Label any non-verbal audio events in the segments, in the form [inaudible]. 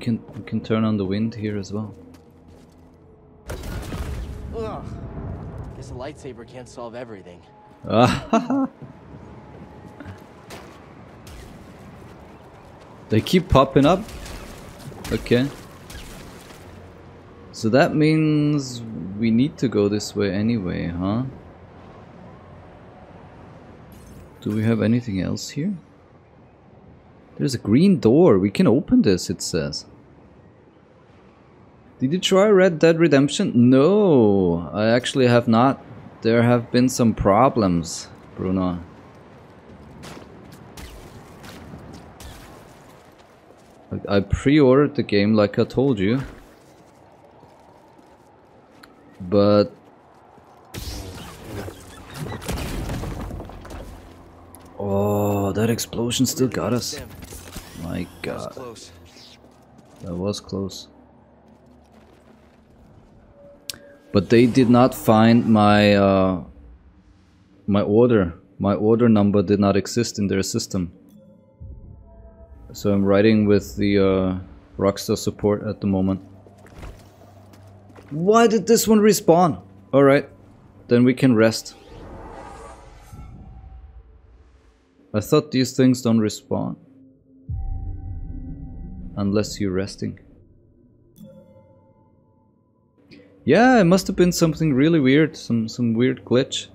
can we can turn on the wind here as well. Ugh. Guess a lightsaber can't solve everything. [laughs] they keep popping up. Okay. So that means we need to go this way anyway, huh? Do we have anything else here? There's a green door. We can open this, it says. Did you try Red Dead Redemption? No, I actually have not. There have been some problems, Bruno. I pre-ordered the game like I told you. But Oh, that explosion still got us. My god. That was close. But they did not find my uh, my order. My order number did not exist in their system. So I'm writing with the uh, Rockstar support at the moment. Why did this one respawn? Alright, then we can rest. I thought these things don't respawn. Unless you're resting. Yeah, it must have been something really weird, some some weird glitch.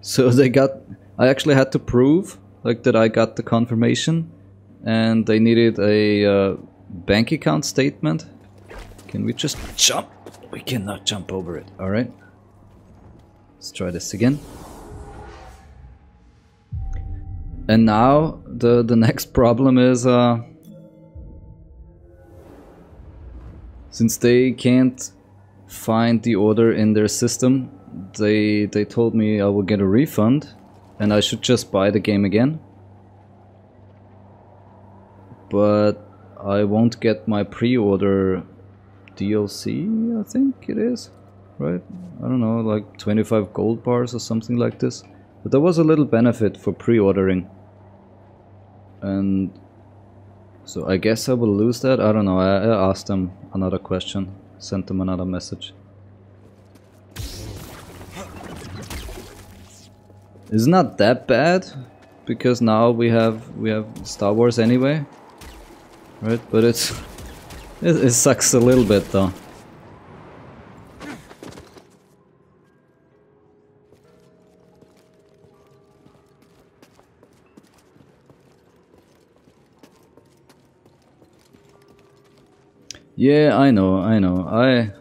So [laughs] they got I actually had to prove like that I got the confirmation and they needed a uh, bank account statement. Can we just jump? We cannot jump over it. All right. Let's try this again. And now the the next problem is uh, since they can't find the order in their system, they they told me I will get a refund and I should just buy the game again. But I won't get my pre-order DLC, I think it is, right? I don't know, like 25 gold bars or something like this. But there was a little benefit for pre-ordering. And so I guess I will lose that. I don't know. I, I asked them another question, sent them another message. It's not that bad because now we have we have Star Wars anyway, right? But it's [laughs] it, it sucks a little bit though. Yeah, I know, I know. I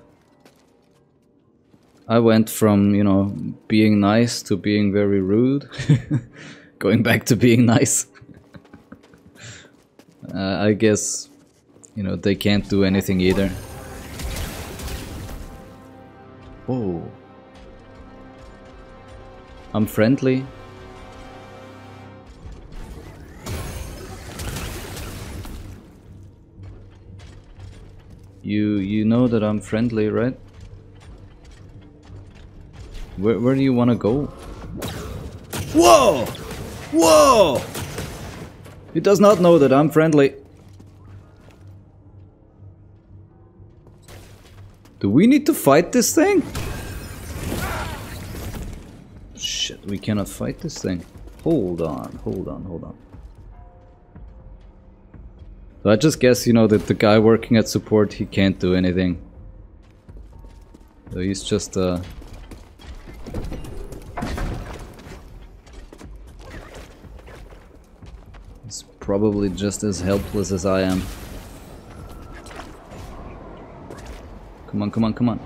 I went from, you know, being nice to being very rude. [laughs] Going back to being nice. [laughs] uh, I guess, you know, they can't do anything either. Oh. I'm friendly. You you know that I'm friendly, right? Where where do you want to go? Whoa! Whoa! He does not know that I'm friendly. Do we need to fight this thing? Shit, we cannot fight this thing. Hold on, hold on, hold on. So I just guess, you know, that the guy working at support, he can't do anything. So he's just, uh... He's probably just as helpless as I am. Come on, come on, come on.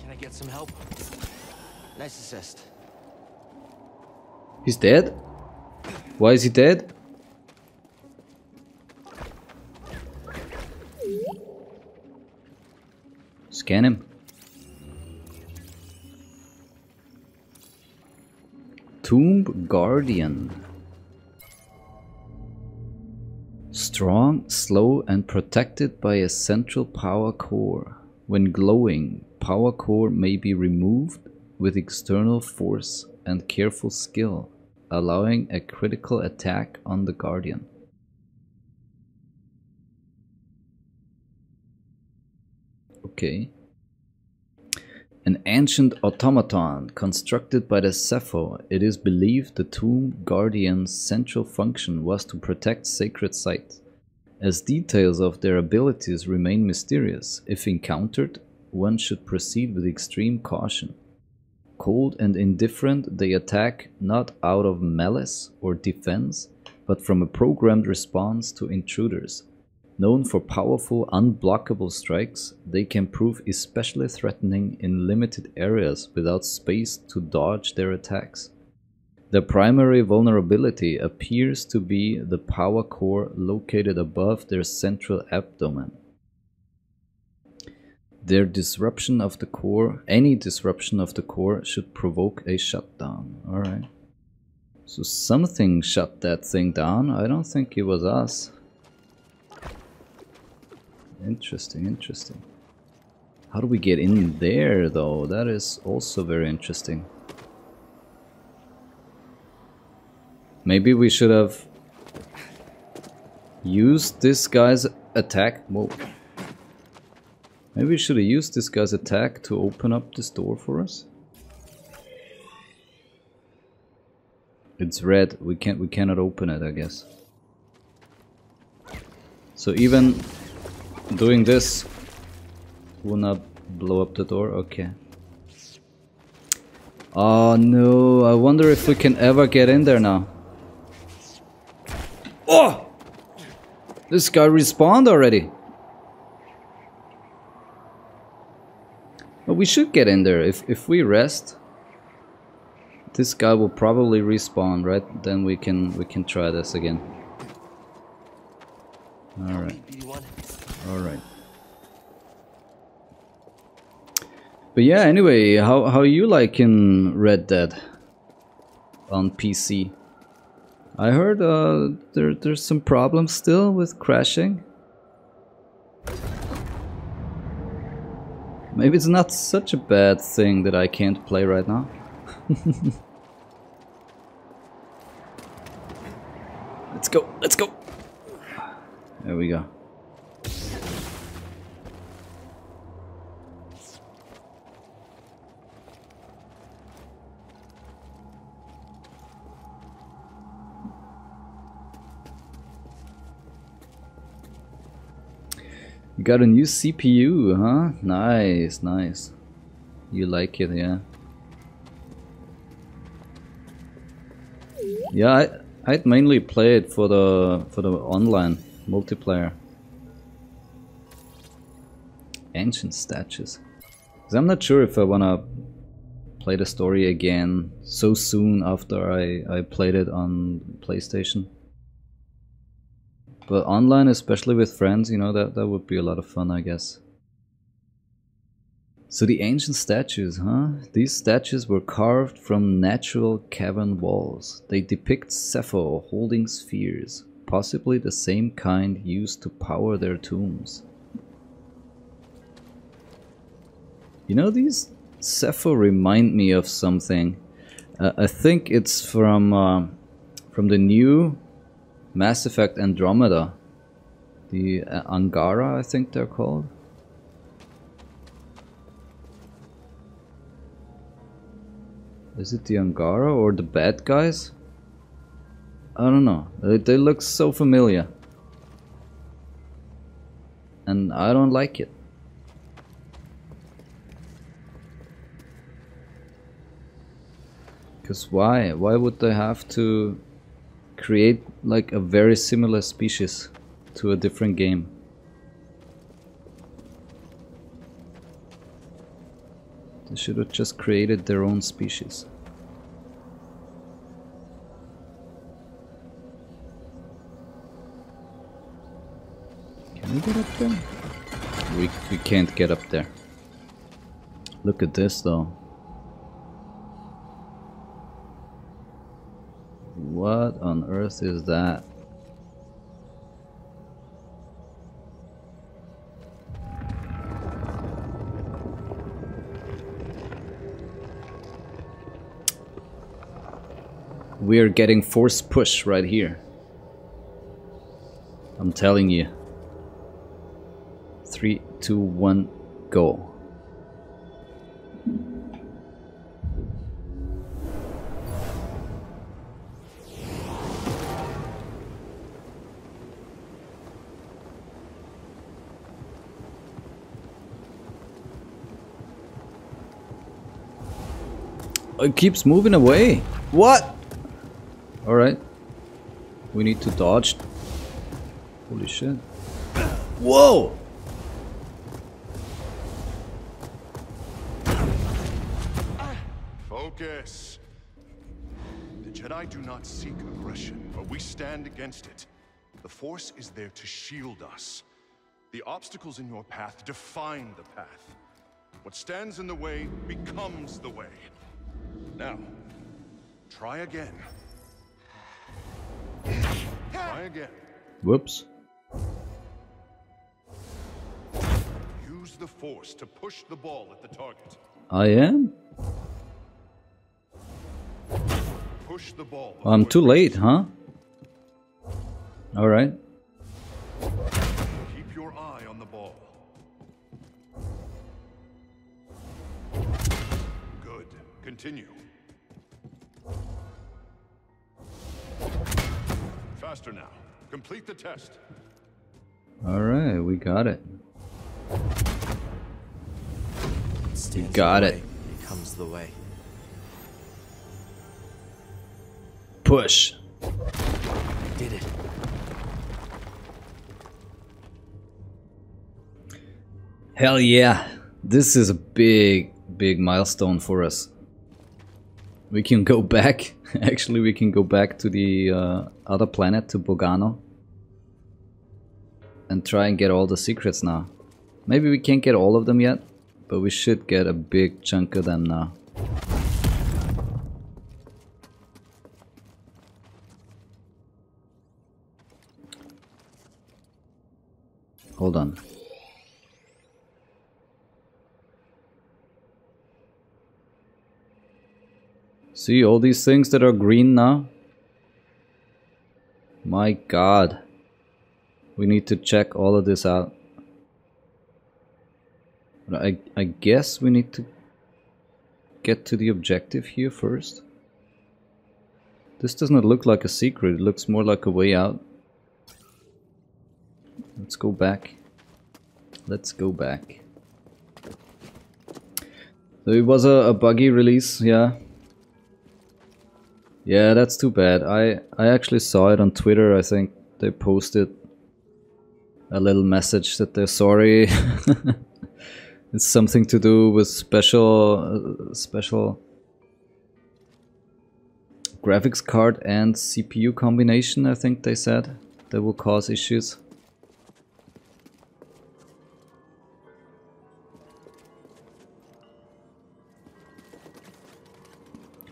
Can I get some help? Nice assist. He's dead? Why is he dead? Scan him. Tomb Guardian. Strong, slow and protected by a central power core. When glowing, power core may be removed with external force and careful skill, allowing a critical attack on the Guardian. Okay. An ancient automaton constructed by the Zeffo, it is believed the Tomb Guardian's central function was to protect sacred sites. As details of their abilities remain mysterious, if encountered, one should proceed with extreme caution. Cold and indifferent, they attack not out of malice or defense, but from a programmed response to intruders. Known for powerful, unblockable strikes, they can prove especially threatening in limited areas without space to dodge their attacks. Their primary vulnerability appears to be the power core located above their central abdomen. Their disruption of the core, any disruption of the core, should provoke a shutdown. Alright. So something shut that thing down. I don't think it was us. Interesting, interesting. How do we get in there though? That is also very interesting. Maybe we should have used this guy's attack. Whoa. Maybe we should have used this guy's attack to open up this door for us. It's red. We can't. We cannot open it. I guess. So even doing this will not blow up the door. Okay. Oh no! I wonder if we can ever get in there now. Oh! This guy respawned already. But we should get in there if if we rest. This guy will probably respawn, right? Then we can we can try this again. All right. All right. But yeah, anyway, how how you liking Red Dead on PC? I heard uh, there there's some problems still with crashing. Maybe it's not such a bad thing that I can't play right now. [laughs] let's go, let's go. There we go. Got a new CPU, huh? Nice, nice. You like it, yeah. Yeah, I, I'd mainly play it for the for the online multiplayer. Ancient statues. Cause I'm not sure if I wanna play the story again so soon after I, I played it on PlayStation. But online, especially with friends, you know, that, that would be a lot of fun, I guess. So the ancient statues, huh? These statues were carved from natural cavern walls. They depict Zeffo holding spheres, possibly the same kind used to power their tombs. You know, these Zeffo remind me of something. Uh, I think it's from uh, from the new Mass Effect Andromeda. The uh, Angara, I think they're called. Is it the Angara or the bad guys? I don't know. They, they look so familiar. And I don't like it. Because why? Why would they have to create like a very similar species to a different game. They should have just created their own species. Can we get up there? We, we can't get up there. Look at this though. What on is that? We are getting force push right here. I'm telling you. Three, two, one. go. It keeps moving away. What? Alright. We need to dodge. Holy shit. Whoa! Focus. The Jedi do not seek aggression, but we stand against it. The Force is there to shield us. The obstacles in your path define the path. What stands in the way becomes the way. Now, try again. Try again. Whoops. Use the Force to push the ball at the target. I am? Push the ball. I'm too late, huh? Alright. Keep your eye on the ball. Good. Continue. Faster now. Complete the test. Alright, we got it. Stands in got the it. way, Becomes the way. Push. Did it. Hell yeah. This is a big, big milestone for us. We can go back. [laughs] Actually, we can go back to the uh, other planet, to Bogano. And try and get all the secrets now. Maybe we can't get all of them yet, but we should get a big chunk of them now. Hold on. See all these things that are green now? My god. We need to check all of this out. But I, I guess we need to get to the objective here first. This does not look like a secret, it looks more like a way out. Let's go back. Let's go back. So it was a, a buggy release, yeah. Yeah, that's too bad. I, I actually saw it on Twitter, I think they posted a little message that they're sorry. [laughs] it's something to do with special uh, special graphics card and CPU combination, I think they said, that will cause issues.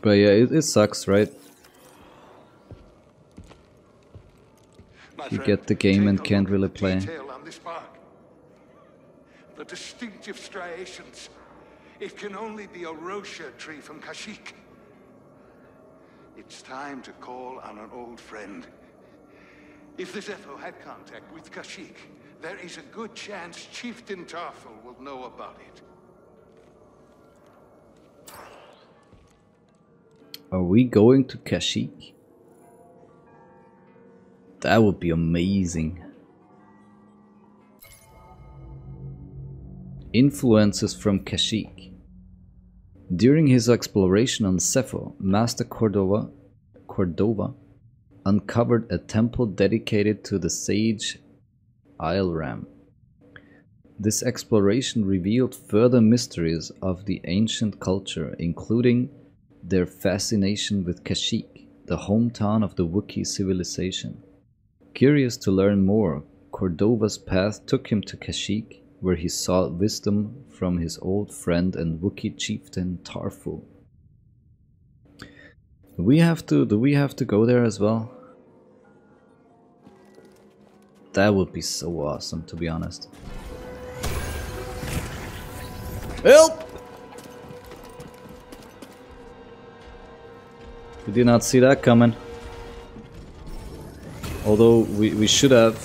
But yeah, it, it sucks, right? You get the game and can't really play. On this bark. The distinctive striations. It can only be a wroshyr tree from Kashyyyk. It's time to call on an old friend. If the Zeffo had contact with Kashyyyk, there is a good chance Chieftain Tarful will know about it. Are we going to Kashyyyk? That would be amazing. Influences from Kashyyyk. During his exploration on Zeffo, Master Cordova, Cordova uncovered a temple dedicated to the sage Eilram. This exploration revealed further mysteries of the ancient culture, including their fascination with Kashyyyk, the hometown of the Wookiee civilization. Curious to learn more, Cordova's path took him to Kashyyyk, where he sought wisdom from his old friend and Wookiee chieftain Tarful. Do we have to do we have to go there as well? That would be so awesome to be honest. Help! We did not see that coming. Although we, we should have...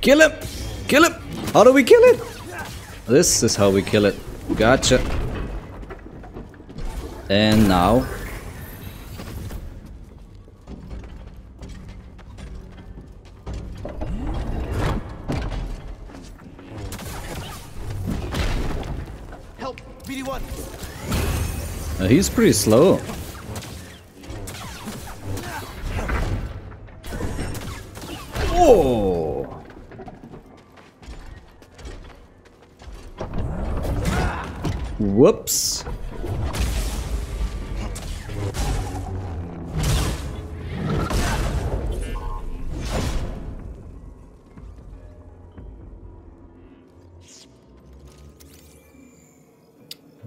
Kill him! Kill him! How do we kill it? This is how we kill it. Gotcha. And now he's pretty slow. Oh! Whoops.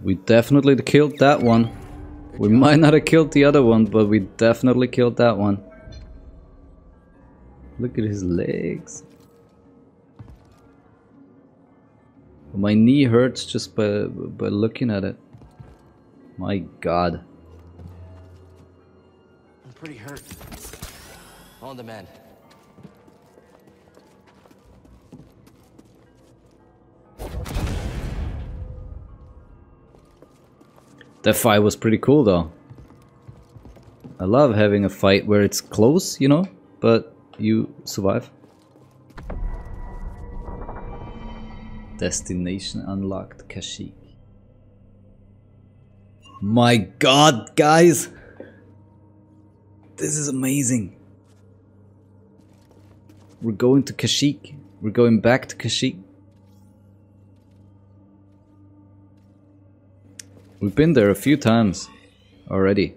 We definitely killed that one. We might not have killed the other one, but we definitely killed that one. Look at his legs. My knee hurts just by, by looking at it. My god. I'm pretty hurt. On the mend. That fight was pretty cool though. I love having a fight where it's close, you know, but you survive. Destination unlocked, Kashyyyk. My god, guys! This is amazing. We're going to Kashyyyk. We're going back to Kashyyyk. We've been there a few times already.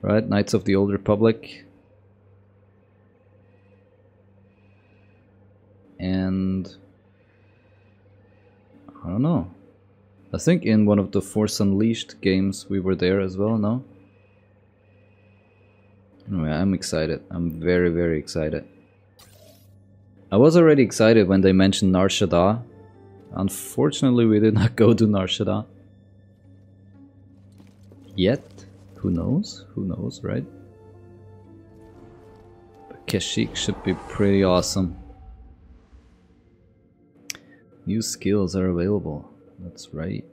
Right? Knights of the Old Republic. And... I don't know. I think in one of the Force Unleashed games we were there as well, no? Anyway, I'm excited. I'm very, very excited. I was already excited when they mentioned Nar Shaddaa. Unfortunately, we did not [laughs] go to Nar Shaddaa. Yet. Who knows? Who knows, right? But Kashyyyk should be pretty awesome. New skills are available. That's right.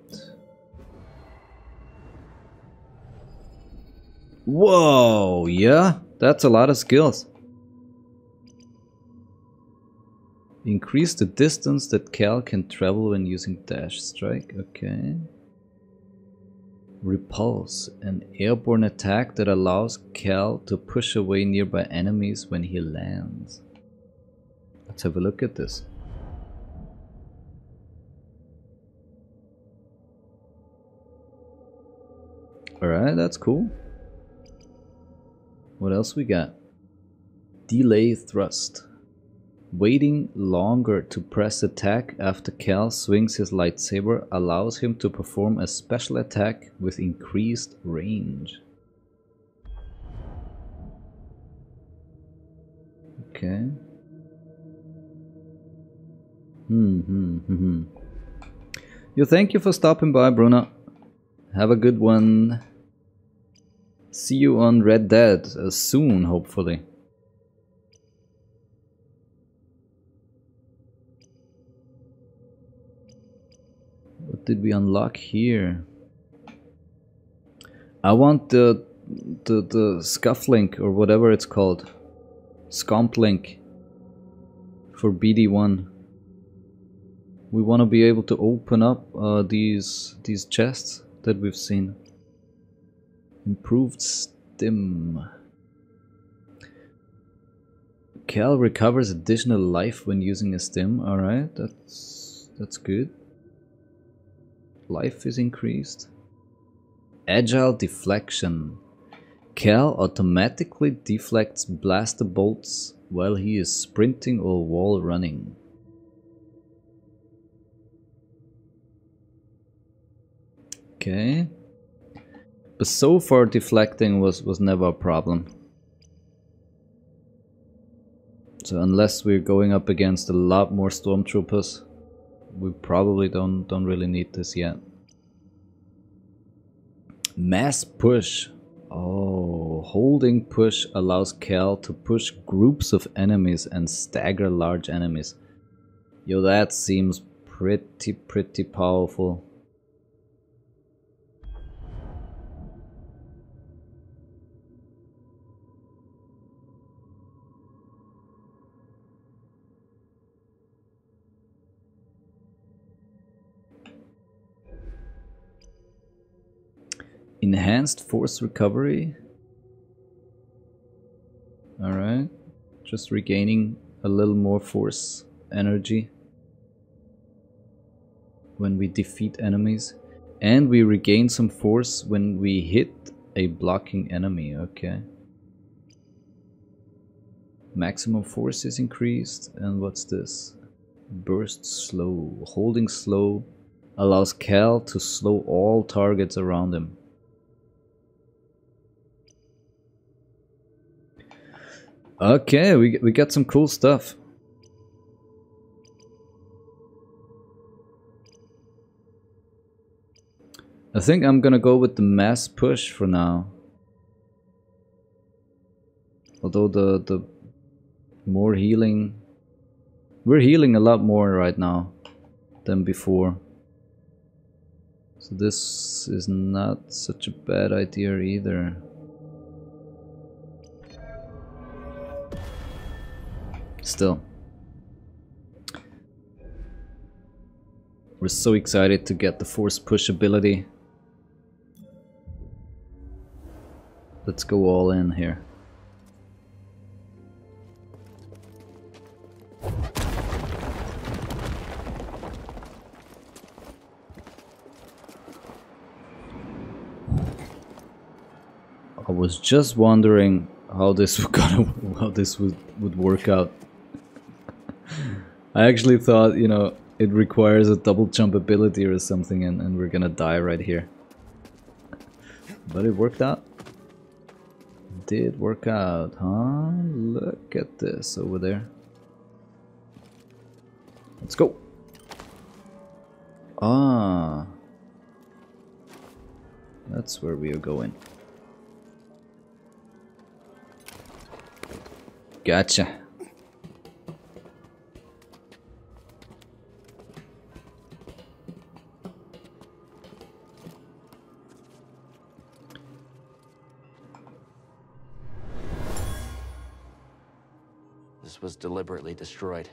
Whoa, yeah, that's a lot of skills. Increase the distance that Cal can travel when using dash strike. Okay. Repulse, an airborne attack that allows Cal to push away nearby enemies when he lands. Let's have a look at this. Alright, that's cool. What else we got? Delay thrust. Waiting longer to press attack after Cal swings his lightsaber allows him to perform a special attack with increased range. Okay. Hmm, hmm, hmm, hmm. You thank you for stopping by, Bruna. Have a good one. See you on Red Dead uh, soon, hopefully. Did we unlock here? I want the the the scuff link or whatever it's called. Scomp link for BD1. We want to be able to open up uh, these these chests that we've seen. Improved stim. Cal recovers additional life when using a stim. Alright, that's that's good. Life is increased. Agile deflection. Cal automatically deflects blaster bolts while he is sprinting or wall running. Okay. But so far deflecting was, was never a problem. So unless we're going up against a lot more stormtroopers, we probably don't don't really need this yet. Mass push. Oh, holding push allows Cal to push groups of enemies and stagger large enemies. Yo, that seems pretty, pretty powerful. Enhanced force recovery. Alright. Just regaining a little more force energy when we defeat enemies. And we regain some force when we hit a blocking enemy, okay. Maximum force is increased, and what's this? Burst slow. Holding slow allows Cal to slow all targets around him. Okay, we, we got some cool stuff. I think I'm gonna go with the mass push for now. Although the, the more healing... We're healing a lot more right now than before. So this is not such a bad idea either. Still. We're so excited to get the force push ability. Let's go all in here. I was just wondering how this [laughs] would how this would would work out. I actually thought, you know, it requires a double jump ability or something and, and we're gonna die right here. But it worked out. Did work out, huh? Look at this over there. Let's go. Ah. That's where we are going. Gotcha. Deliberately destroyed.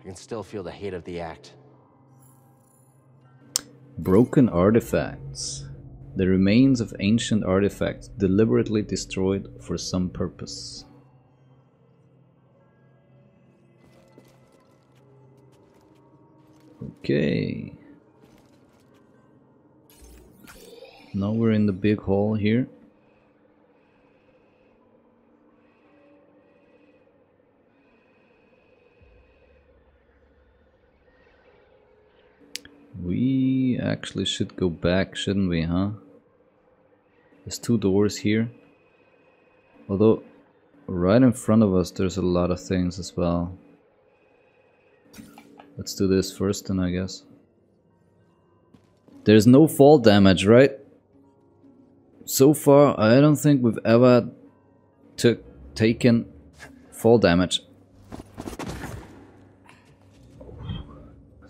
I can still feel the hate of the act. Broken artifacts. The remains of ancient artifacts deliberately destroyed for some purpose. Okay. Now we're in the big hall here. We actually should go back, shouldn't we, huh? There's two doors here. Although, right in front of us there's a lot of things as well. Let's do this first then, I guess. There's no fall damage, right? So far, I don't think we've ever took taken fall damage.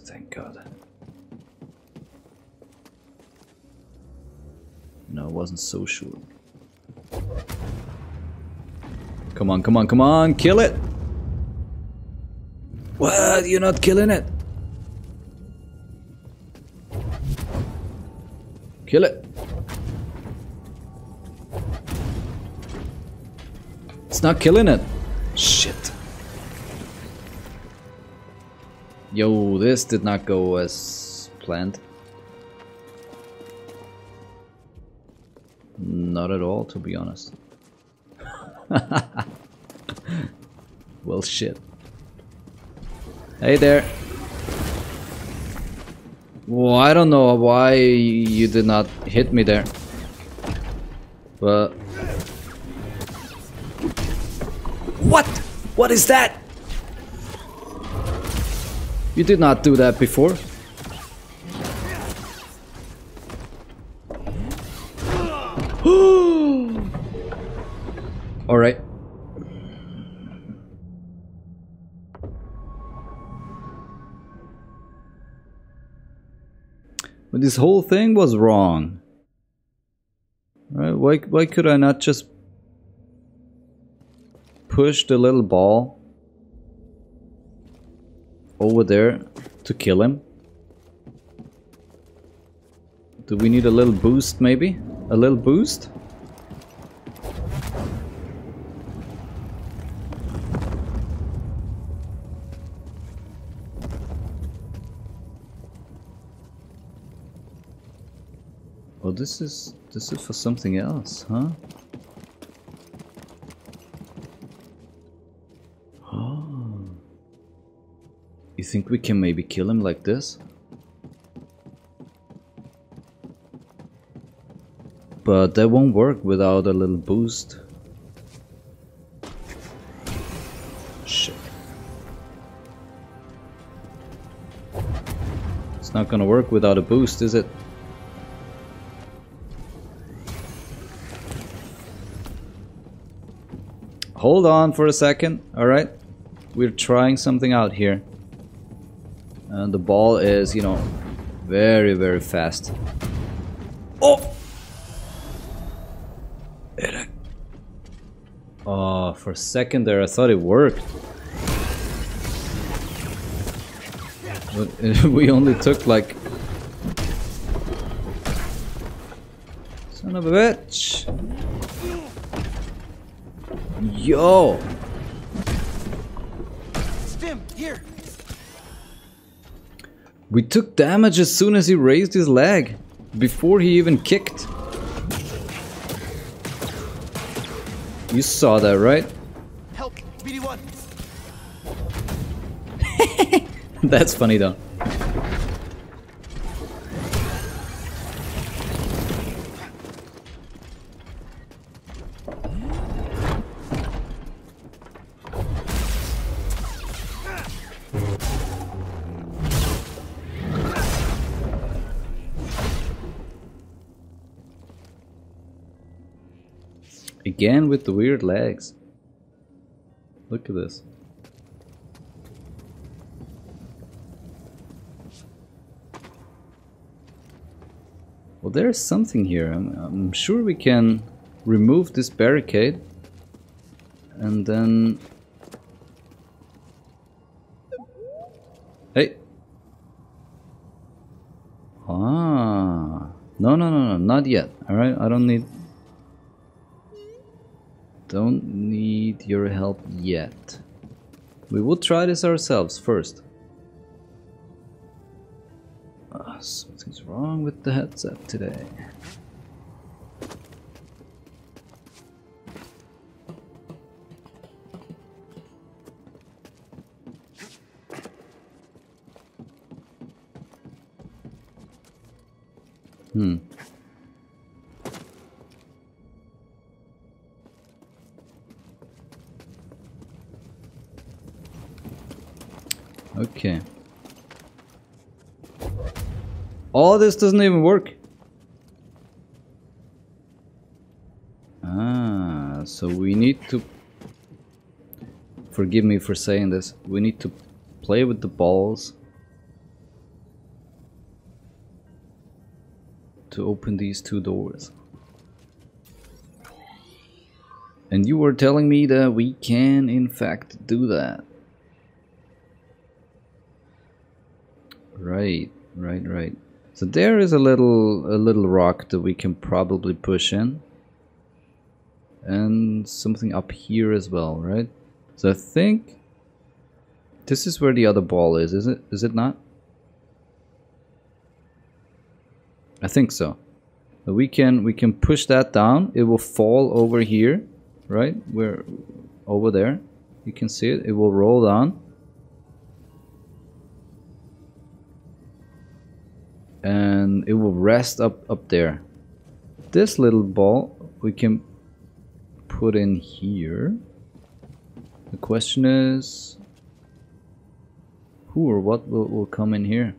Thank God. No, I wasn't so sure. Come on, come on, come on, kill it! What? You're not killing it? Kill it. It's not killing it. Shit. Yo, this did not go as planned. Not at all, to be honest. [laughs] well, shit. Hey there. Well, I don't know why you did not hit me there. But... What? What is that? You did not do that before. All right. But this whole thing was wrong. Right? Why, why could I not just push the little ball over there to kill him? Do we need a little boost maybe? A little boost? This is this is for something else, huh? Oh. You think we can maybe kill him like this? But that won't work without a little boost. Shit. It's not gonna work without a boost, is it? Hold on for a second, alright? We're trying something out here. And the ball is, you know, very, very fast. Oh! Oh, for a second there I thought it worked. But [laughs] we only took like... Son of a bitch! Yo! Stim, here. We took damage as soon as he raised his leg. Before he even kicked. You saw that, right? Help, BD1. [laughs] That's funny though. Again with the weird legs. Look at this. Well, there's something here. I'm, I'm sure we can remove this barricade and then... Hey! Ah! No, no, no, no, not yet. Alright, I don't need... Don't need your help yet. We will try this ourselves first. Ah, something's wrong with the headset today. Hmm. All this doesn't even work. Ah, so we need to... Forgive me for saying this. We need to play with the balls. To open these two doors. And you were telling me that we can in fact do that. Right, right, right. So there is a little a little rock that we can probably push in. And something up here as well, right? So I think this is where the other ball is, is it? Is it not? I think so. We can we can push that down. It will fall over here, right? We're over there. You can see it. It will roll down. And it will rest up up there. This little ball we can put in here. The question is who or what will, will come in here